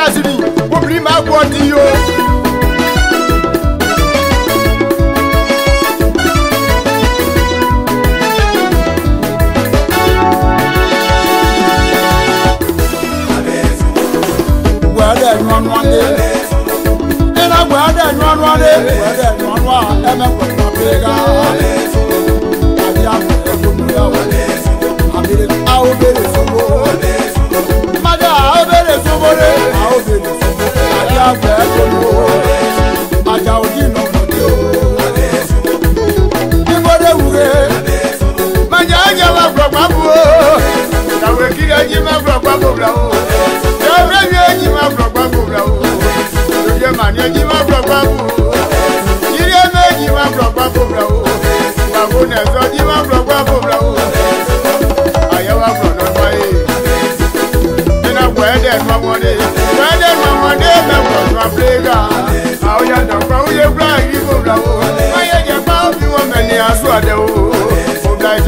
dasiri obìnrin máa kú ọtí yìí o. wẹ́ẹ́dẹ̀ nyọ́núwálé ẹ̀rọ wẹ́ẹ́dẹ̀ nyọ́núwálé wẹ́ẹ́dẹ̀ nyọ́núwá ẹ̀mẹ́ wẹ́ẹ́dẹ̀ nyọ́núwálé ká àbí àbẹ̀rẹ̀ fún mi yà wọ́n àbẹ̀rẹ̀ àwọn bẹ̀rẹ̀.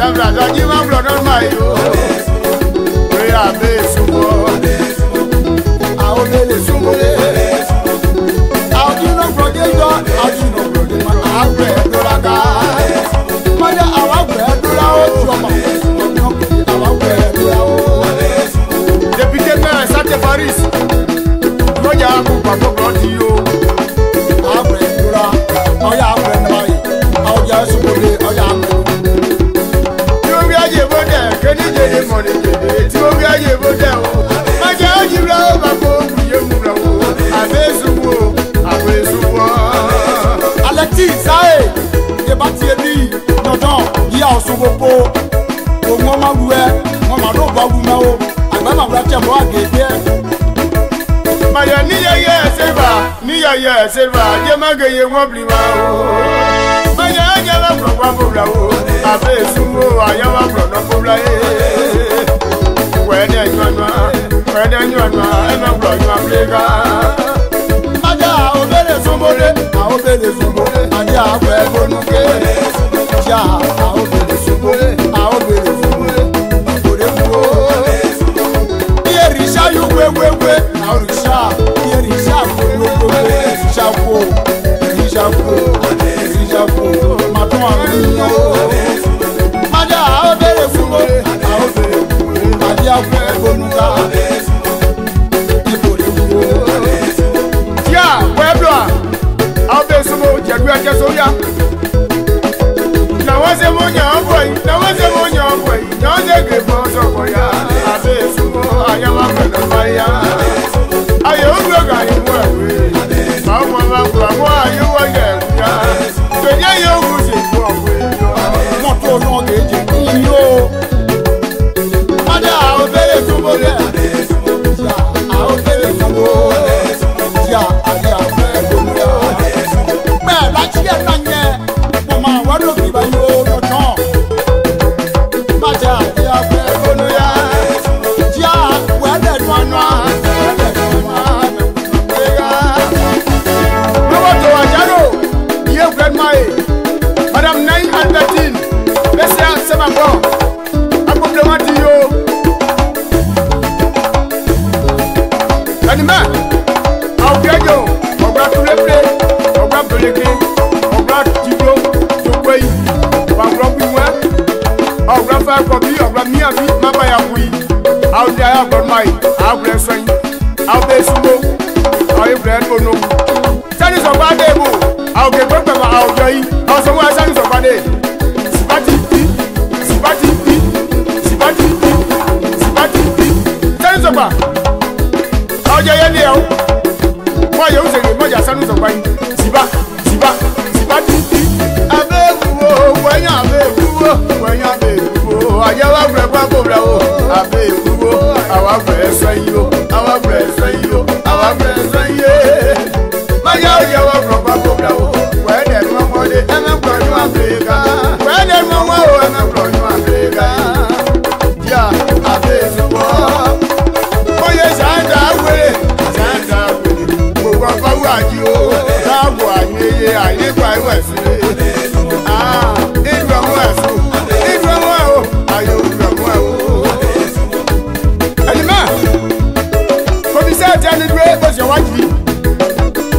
Jabra Jaji ma blood on my yo. Prayer be sumo. Awo bele sumo le. osogoko ongo ma wue ngo ma do ba wume o agba ma wura tse mo agege. Maya ni yeye silva ni yeye silva jemage ye wọn bili ma o. Maya ajala kọ̀ọ̀kan fúnra o, àbẹ̀ sunwó àyàwó kọ̀ọ̀kan fúnra ye. Wẹ́ẹ́dẹ̀ nyọ̀nyọ̀ wẹ́ẹ́dẹ̀ nyọ̀nyọ̀ ẹ̀ ma gbọ̀ nyọ̀ abúlé ká. Ajá òbẹ̀rẹ̀ sọ́mọdé, àwọn òbẹ̀rẹ̀ sọ́mọdé. yi ɔwura mi ami mama ya wui awo di ayi agbɔnuma yi awura sɔnyi awo bɛ sumo awo ewura ɛnu ono sani sɔgba de bo awo ke gbɛgbɛ ma awo yɔ yi awo sɔmu ayi sani sɔgba de sibati bi sibati bi sibati bi sibati bi sani sɔgba awo jɛ yɛ liɛ o mɔ yɛ o sɛgɛn mɔ yɛ sani àjí o táàbù àyẹyẹ àyípa ìwẹ̀ sí i. ìgbà mú ẹ̀ sùn ìgbà mú ẹ̀ o àyè ìgbà mú ẹ̀ o. ẹni mẹ́ kò fi sẹ́ẹ̀tì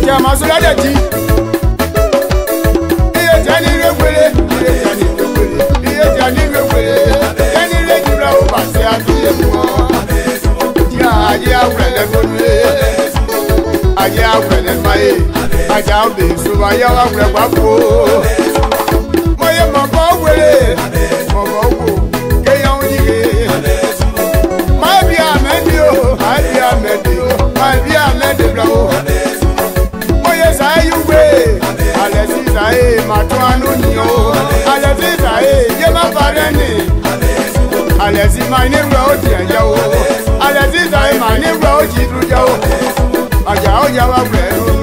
kí a máa sọ lọ́dẹ̀ My my wulẹ̀ wá fò ó. mo yẹ mọ̀kọ́ wẹ̀rẹ̀ mọ̀kọ́ wò kéèyàn ń yíye. máa bí amẹ́dì o máa bí amẹ́dì o máa bí amẹ́dì bla o. mo yẹ sáyé wé alẹ́ sí sáyé màá tún àánú nìyẹn o. alẹ́ sí sáyé yé má parẹ́ nì. alẹ́ sí máa ní wẹ̀ ó tiẹ̀ jẹ́ o. alẹ́ sí sáyé máa ní wẹ̀ ó jì dúró jẹ́ o. àjà ó yà wá pẹ̀lú.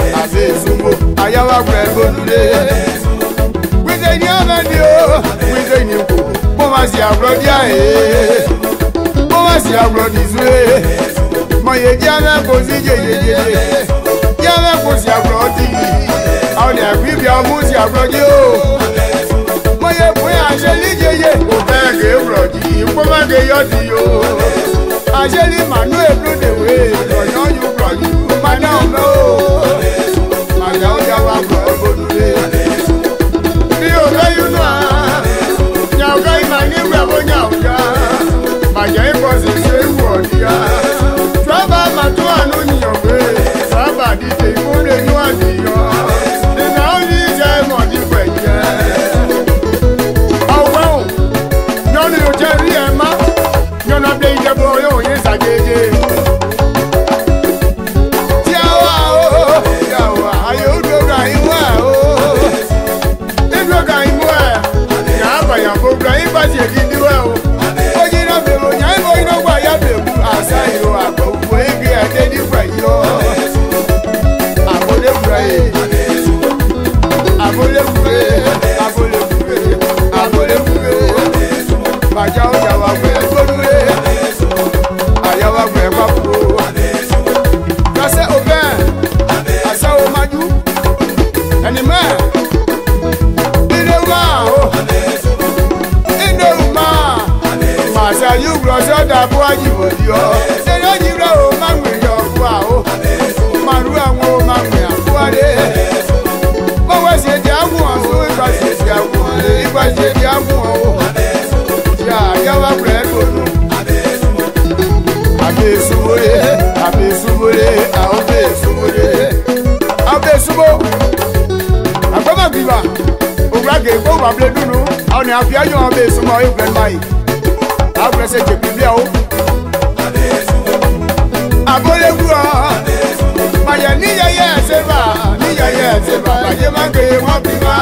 wa pẹ̀lú olùdé. Wíṣẹ́ ní ọ̀nà ni ó, wíṣẹ́ ní kò, mo máa ṣe àbúrọ̀ ní àyè. Mo máa ṣe àbúrọ̀ ní ìṣúlé. Mọ̀yẹ́ jẹ́ alákòó sí yeyeyeye. Jẹ́ alákòó sí àbúrọ̀ ti yìí. Àwọn ènìyàn fi ibi ọmú sí àbúrọ̀ ní ó. Mọ̀yẹ́ fún àṣẹ níjẹyẹ. Kò fẹ́ kéwùrọ̀ jì í, kó má ké yọ̀ sí yó. Àṣẹ ní Mànúẹ̀ ló. you brought out that boy you would you say no you know man with your wow maru àwọn ma mi afuade bó wá ṣe di àwọn àwọn ìgbà ṣe di àwọn ìgbà ṣe di àwọn o ya ya wa pre lolu abesubore abesubore abesubore abesubo agbamagiba ògbàgè kó wà blédúnú àwọn ni àfihàn yóò abesubo ayé pẹ̀lú báyìí abụrụsịtị bibia o abolegwuo maya n'ihe ya eseba n'ihe ya eseba baje ma nke ya nwapima